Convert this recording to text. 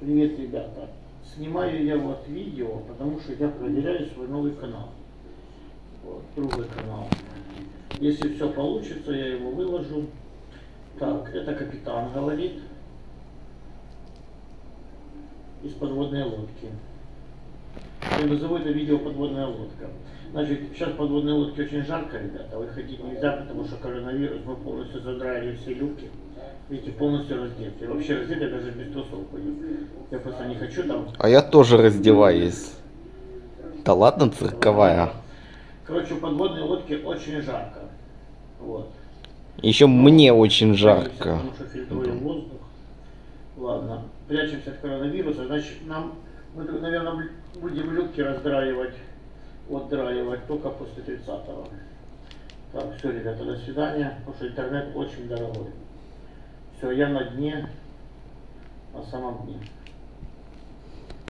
Привет, ребята. Снимаю я вот видео, потому что я проверяю свой новый канал. Вот, другой канал. Если все получится, я его выложу. Так, это капитан говорит. Из подводной лодки. Я назову это видео подводная лодка. Значит, сейчас подводные лодки очень жарко, ребята. Выходить нельзя, потому что коронавирус. Мы полностью задрали все люки. Видите, полностью раздеты. Вообще раздеты я даже без трусов пойду. Я просто не хочу там А я тоже раздеваюсь. Да ладно, цирковая. Короче, в подводной лодке очень жарко. Вот. Еще мне очень жарко. Потому что фильтруем воздух. Ладно. Прячемся от коронавируса. Значит, нам, мы, наверное, будем люки раздраивать, отдраивать только после 30-го. Так, все, ребята, до свидания. Потому что интернет очень дорогой. Все, я на дне, на самом дне.